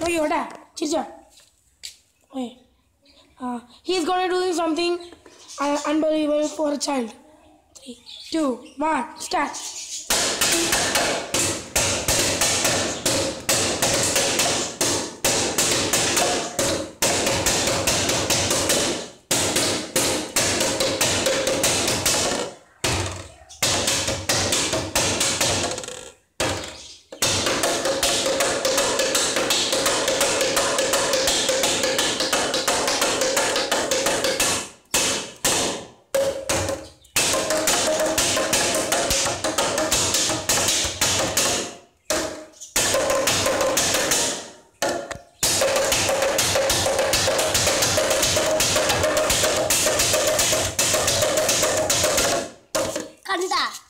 No, Yoda. teacher. Wait. Uh, he's gonna do something uh, unbelievable for a child. Three, two, one, start. 大的。